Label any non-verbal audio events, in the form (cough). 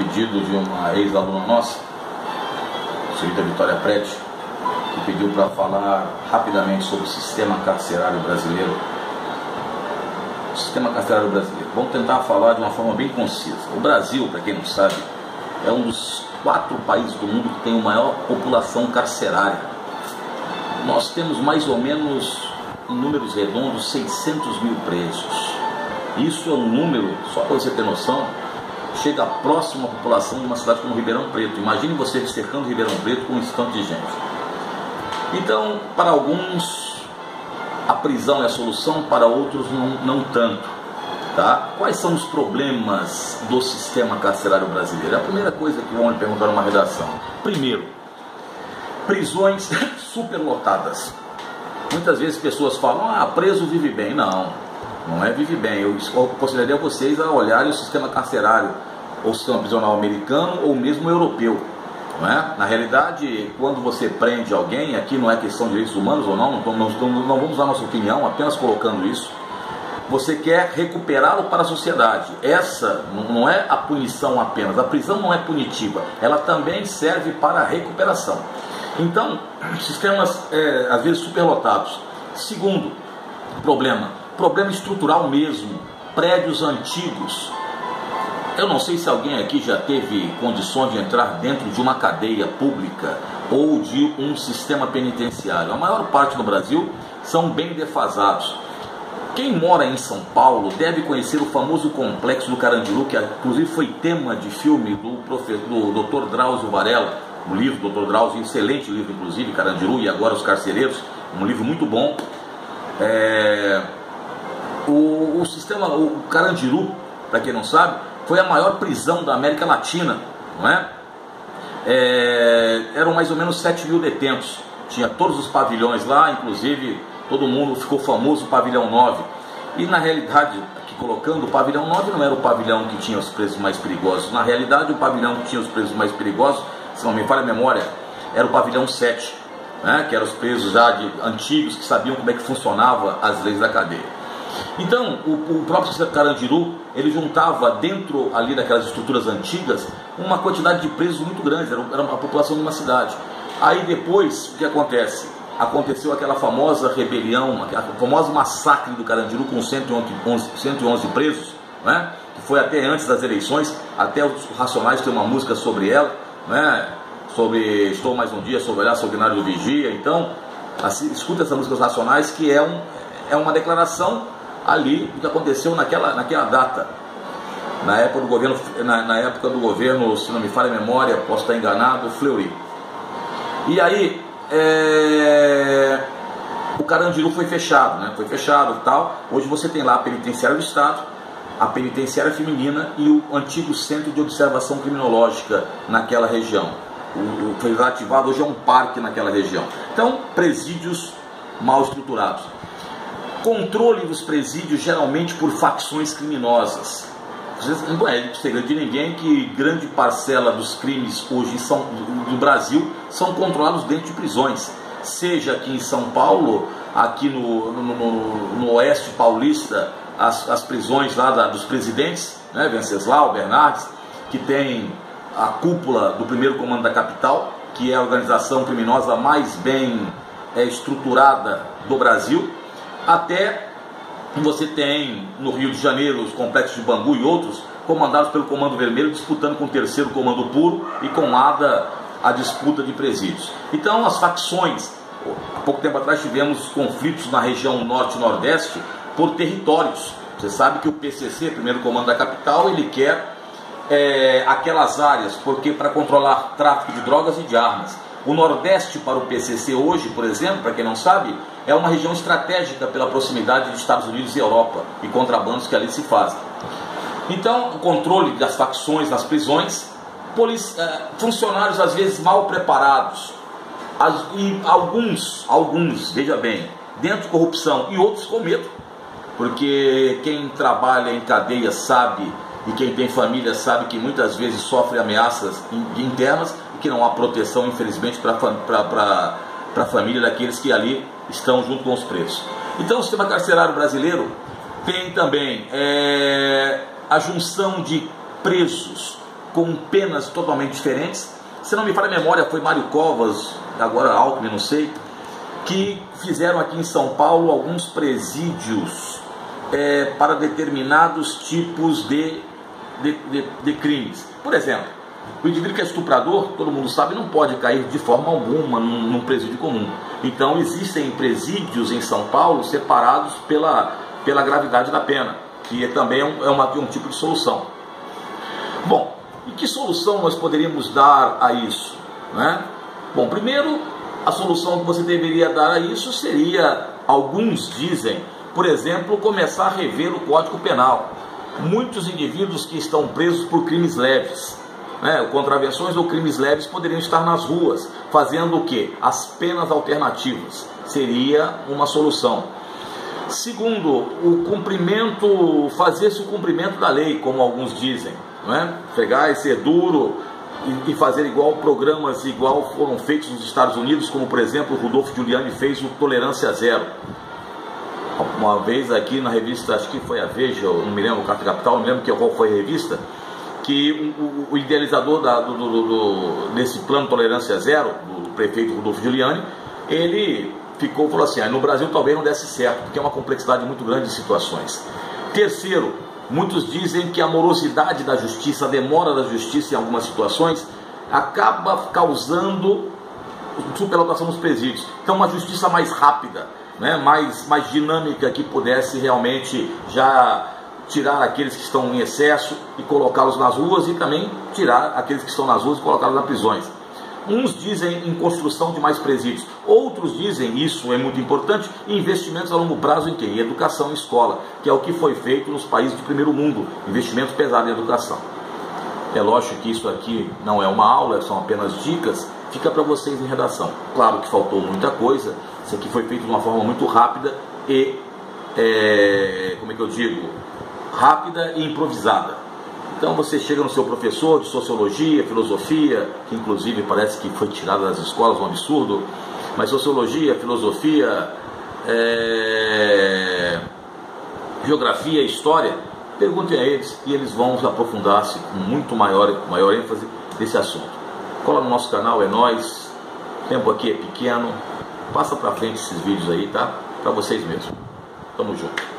pedido de uma ex-aluna nossa, senhorita Vitória Prete, que pediu para falar rapidamente sobre o sistema carcerário brasileiro. O sistema carcerário brasileiro. Vamos tentar falar de uma forma bem concisa. O Brasil, para quem não sabe, é um dos quatro países do mundo que tem a maior população carcerária. Nós temos mais ou menos, em números redondos, 600 mil presos. Isso é um número, só para você ter noção, chega próximo à população de uma cidade como Ribeirão Preto. Imagine você cercando Ribeirão Preto com um instante de gente. Então, para alguns, a prisão é a solução, para outros, não, não tanto. Tá? Quais são os problemas do sistema carcerário brasileiro? É a primeira coisa que vão lhe perguntar numa redação. Primeiro, prisões (laughs) superlotadas. Muitas vezes pessoas falam, ah, preso vive bem. Não, não é vive bem. Eu consideraria vocês a olharem o sistema carcerário, ou o sistema prisional americano, ou mesmo europeu. É? Na realidade, quando você prende alguém, aqui não é questão de direitos humanos ou não, não, não, não vamos dar nossa opinião, apenas colocando isso você quer recuperá-lo para a sociedade. Essa não é a punição apenas, a prisão não é punitiva, ela também serve para a recuperação. Então, (clears throat) sistemas é, às vezes superlotados. Segundo problema, problema estrutural mesmo, prédios antigos. Eu não sei se alguém aqui já teve condições de entrar dentro de uma cadeia pública ou de um sistema penitenciário. A maior parte no Brasil são bem defasados quem mora em São Paulo deve conhecer o famoso complexo do Carandiru, que inclusive foi tema de filme do, professor, do Dr. Drauzio Varela, o livro do Dr. Drauzio, excelente livro inclusive, Carandiru e agora os Carcereiros, um livro muito bom. É, o, o, sistema, o Carandiru, para quem não sabe, foi a maior prisão da América Latina, não é? é eram mais ou menos 7 mil detentos, tinha todos os pavilhões lá, inclusive todo mundo ficou famoso o pavilhão 9. E na realidade, aqui colocando, o pavilhão 9 não era o pavilhão que tinha os presos mais perigosos. Na realidade, o pavilhão que tinha os presos mais perigosos, se não me falha a memória, era o pavilhão 7, né? que eram os presos já de, antigos que sabiam como é que funcionava as leis da cadeia. Então, o, o próprio Carandiru, ele juntava dentro ali daquelas estruturas antigas uma quantidade de presos muito grande, era, era a população de uma cidade. Aí depois, o que acontece? aconteceu aquela famosa rebelião, a famosa massacre do Carandiru com 111, 111 presos, né? que foi até antes das eleições, até os Racionais têm uma música sobre ela, né? sobre Estou Mais Um Dia, sobre Olhar, sobre Nário do Vigia, então assim, escuta essa música dos Racionais que é, um, é uma declaração ali do que aconteceu naquela, naquela data, na época do governo, na, na, época do governo, se não me falha a memória, posso estar enganado, Fleury. E aí, é, o Carandiru foi fechado, né? Foi fechado e tal. Hoje você tem lá a penitenciária do Estado, a penitenciária feminina e o antigo centro de observação criminológica naquela região. O, o foi ativado, hoje é um parque naquela região. Então, presídios mal estruturados. Controle dos presídios geralmente por facções criminosas. Não é segredo de ninguém que grande parcela dos crimes hoje são, do Brasil são controlados dentro de prisões. Seja aqui em São Paulo, aqui no, no, no, no oeste paulista, as, as prisões lá da, dos presidentes, né, Venceslau, Bernardes, que tem a cúpula do primeiro comando da capital, que é a organização criminosa mais bem é, estruturada do Brasil, até você tem no Rio de Janeiro os complexos de Bangu e outros, comandados pelo Comando Vermelho, disputando com o terceiro Comando Puro e com ADA a disputa de presídios. Então, as facções, há pouco tempo atrás tivemos conflitos na região norte e nordeste por territórios. Você sabe que o PCC, primeiro comando da capital, ele quer é, aquelas áreas, porque para controlar tráfico de drogas e de armas. O Nordeste para o PCC hoje, por exemplo, para quem não sabe, é uma região estratégica pela proximidade de Estados Unidos e Europa e contrabandos que ali se fazem. Então, o controle das facções nas prisões, eh, funcionários às vezes mal preparados, e alguns, alguns, veja bem, dentro de corrupção e outros com medo, porque quem trabalha em cadeia sabe e quem tem família sabe que muitas vezes sofre ameaças internas que não há proteção, infelizmente, para a família daqueles que ali estão junto com os presos. Então, o sistema carcerário brasileiro, tem, também é, a junção de presos com penas totalmente diferentes. Se não me falha a memória, foi Mário Covas, agora Alckmin, não sei, que fizeram aqui em São Paulo alguns presídios é, para determinados tipos de, de, de, de crimes. Por exemplo, o indivíduo que é estuprador, todo mundo sabe, não pode cair de forma alguma num, num, presídio comum. Então existem presídios em São Paulo separados pela, pela gravidade da pena, que é também é, um, é uma, um tipo de solução. Bom, e que solução nós poderíamos dar a isso? Né? Bom, primeiro, a solução que você deveria dar a isso seria, alguns dizem, por exemplo, começar a rever o Código Penal. Muitos indivíduos que estão presos por crimes leves, né, contravenções ou crimes leves, poderiam estar nas ruas, fazendo o que? As penas alternativas. Seria uma solução. Segundo, o cumprimento, fazer-se o cumprimento da lei, como alguns dizem. Não é? Pegar e ser duro, e, fazer igual programas igual foram feitos nos Estados Unidos, como por exemplo o Rudolfo Giuliani fez o Tolerância Zero. Uma vez aqui na revista, acho que foi a Veja, não me lembro, Carta Capital, não me lembro qual foi a revista, que o, o, idealizador da, do, do, do, desse plano Tolerância Zero, do prefeito Rudolfo Giuliani, ele ficou falou assim: ah, no Brasil talvez não desse certo, porque é uma complexidade muito grande de situações. Terceiro, Muitos dizem que a morosidade da justiça, a demora da justiça em algumas situações, acaba causando superlotação nos presídios. Então, uma justiça mais rápida, né, mais, mais dinâmica, que pudesse realmente já tirar aqueles que estão em excesso e colocá-los nas ruas e também tirar aqueles que estão nas ruas e colocá-los nas prisões. Uns dizem em construção de mais presídios, outros dizem, isso é muito importante, investimentos a longo prazo em quê? Em educação e escola, que é o que foi feito nos países de primeiro mundo, investimentos pesados em educação. É lógico que isso aqui não é uma aula, são apenas dicas, fica para vocês em redação. Claro que faltou muita coisa, isso aqui foi feito de uma forma muito rápida e, é, como é que eu digo, rápida e improvisada. Então você chega no seu professor de sociologia, filosofia, que inclusive parece que foi tirado das escolas, um absurdo, mas sociologia, filosofia, é... geografia, história, perguntem a eles e eles vão aprofundar-se com muito maior, maior ênfase desse assunto. Cola no nosso canal, é nós. O tempo aqui é pequeno. Passa para frente esses vídeos aí, tá? Para vocês mesmos. Tamo junto.